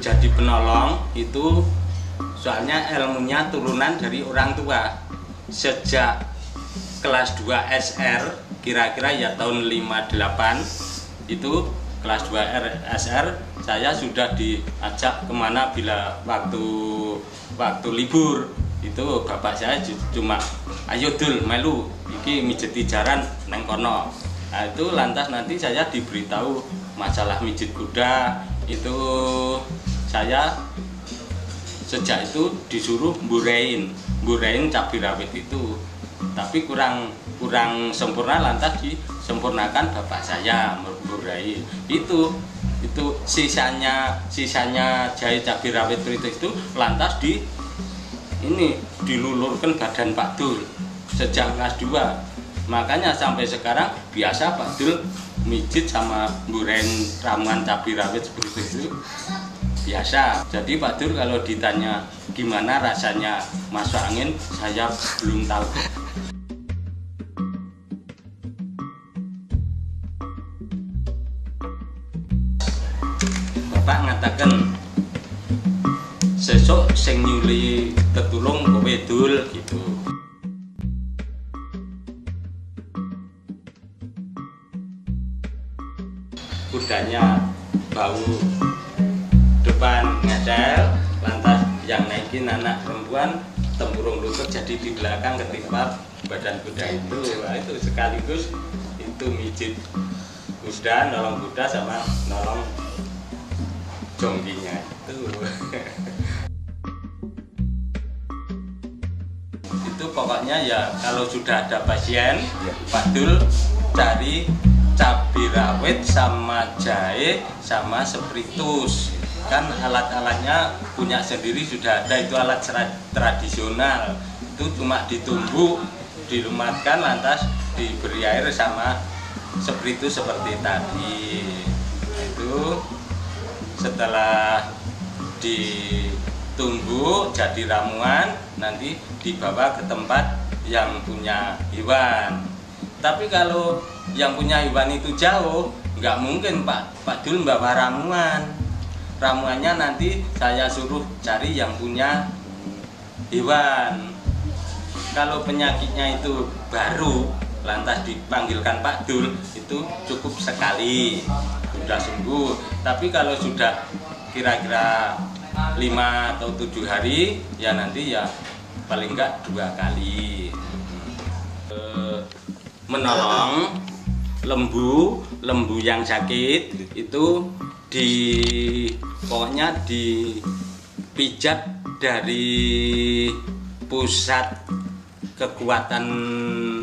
Jadi penolong itu soalnya ilmunya turunan dari orang tua. Sejak kelas 2 SR kira-kira ya tahun 58 itu kelas 2 SR saya sudah diajak ke mana bila waktu waktu libur. Itu bapak saya cuma ayo dul melu iki mijeti jaran neng kono. Nah itu lantas nanti saya diberitahu masalah mijit kuda itu saya sejak itu disuruh burein burein cabai rawit itu. Tapi kurang kurang sempurna lantas disempurnakan bapak saya burai itu itu sisanya sisanya jahe cabai rawit itu lantas di ini dilulurkan badan Pak Dul sejak kelas 2 makanya sampai sekarang biasa Pak Dul mijit sama buren ramuan cabai rawit seperti itu biasa. Jadi Pak Dur kalau ditanya gimana rasanya masuk angin saya belum tahu. Bapak ngatakan sesok sing nyuli tetulung kowe dul gitu. Kudanya bau lantas yang naikin anak perempuan tempurung lutut jadi di belakang ketimpa badan kuda itu. Nah, itu sekaligus itu mijit kuda nolong kuda sama nolong jongginya. Itu. Itu pokoknya ya kalau sudah ada pasien ya. Pak Dul cari cabai rawit sama jahe sama spiritus kan alat-alatnya punya sendiri sudah ada. Itu alat tradisional. Itu cuma ditumbuk dilumatkan lantas diberi air sama spiritus seperti tadi. Nah, itu setelah ditumbuk jadi ramuan nanti dibawa ke tempat yang punya hewan. Tapi kalau yang punya hewan itu jauh nggak mungkin Pak. Pak Dul bawa ramuan ramuannya nanti saya suruh cari yang punya hewan. Kalau penyakitnya itu baru lantas dipanggilkan Pak Dul itu cukup sekali. Sudah sembuh. Tapi kalau sudah kira-kira lima atau tujuh hari ya nanti ya paling enggak dua kali. Menolong lembu lembu yang sakit itu di pokoknya dipijat dari pusat kekuatan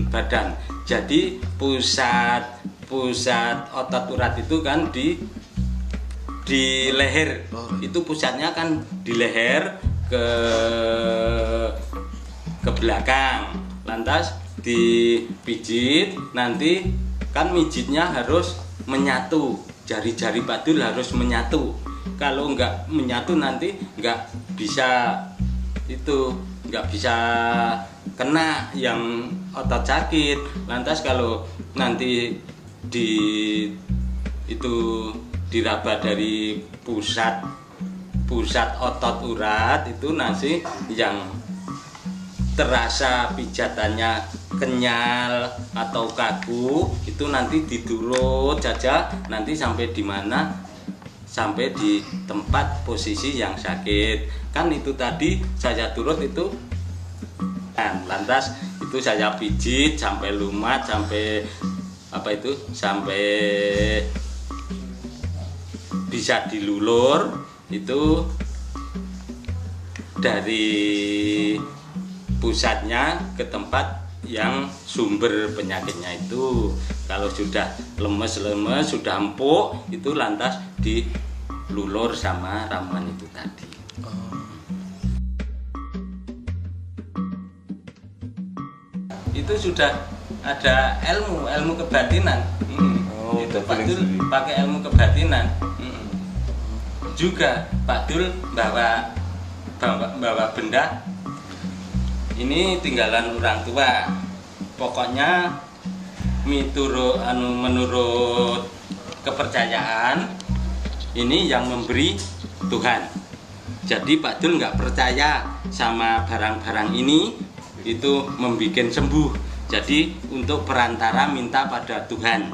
badan. Jadi pusat pusat otot urat itu kan di di leher. Itu pusatnya kan di leher ke ke belakang. Lantas dipijit nanti kan mijitnya harus menyatu jari-jari badul harus menyatu. Kalau nggak menyatu nanti nggak bisa itu nggak bisa kena yang otot sakit. Lantas kalau nanti di itu diraba dari pusat pusat otot urat itu nanti yang terasa pijatannya kenyal atau kaku itu nanti didurut saja nanti sampai di mana? Sampai di tempat posisi yang sakit. Kan itu tadi saya turut itu dan lantas itu saya pijit sampai lumat sampai apa itu? Sampai bisa dilulur itu dari pusatnya ke tempat yang sumber penyakitnya itu kalau sudah lemes-lemes sudah empuk itu lantas dilulur sama ramuan itu tadi oh. itu sudah ada ilmu ilmu kebatinan hmm. oh, itu Pak Dul pakai ilmu kebatinan hmm. juga Pak Dul bawa bawa, bawa benda ini tinggalan orang tua pokoknya anu menurut kepercayaan ini yang memberi Tuhan. Jadi Pak Dul nggak percaya sama barang-barang ini itu membuat sembuh. Jadi untuk perantara minta pada Tuhan.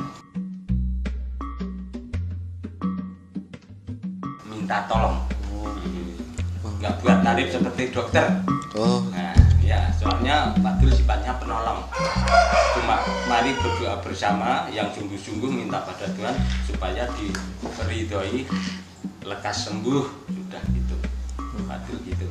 Minta tolong. Nggak buat tarif seperti dokter. Oh, Nah, ya, soalnya Pak Dul sifatnya penolong. Cuma mari berdoa bersama yang sungguh-sungguh minta pada Tuhan supaya diridhoi lekas sembuh sudah gitu. Pak Dul gitu.